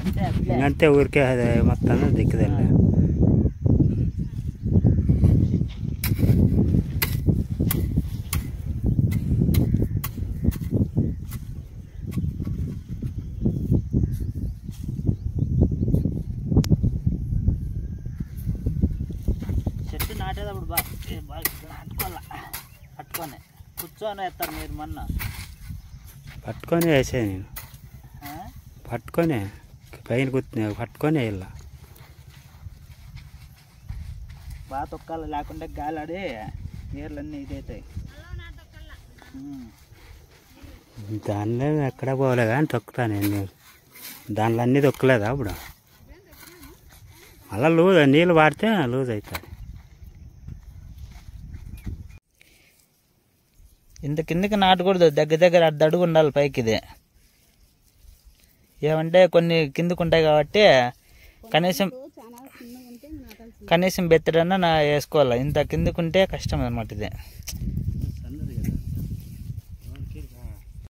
అంతే అట్లే ఇంకంతే ఊరికే అది మొత్తం దిక్కుదల్ల చెట్టు నాటేటప్పుడు బాగా బాగా పట్టుకోవాల పట్టుకొని కూర్చొని వేస్తారు మీరు మొన్న పట్టుకొని వేసే నేను ఆ? పట్టుకొని పైన కూర్చుని పట్టుకొని వేయాల బాగా తొక్కాలి లేకుంటే గాలాడి నీర్లన్నీ ఇదైతాయి ఉమ్. దానిలో ఎక్కడ పోలే కానీ తొక్కుతాను నేను దానిలో అన్నీ తొక్కలేదా అప్పుడు అలా లూజ్ నీళ్ళు వాడితే లూజ్ అవుతుంది ఇంత కిందకి నాటకూడదు దగ్గర దగ్గర అర్ధ అడుగు ఉండాలి పైకి ఇది ఏమంటే కొన్ని కిందకు ఉంటాయి కాబట్టి కనీసం కనీసం బెత్తడన్నా నా వేసుకోవాలి. ఇంత కిందకుంటే కష్టం అనమాట ఇది.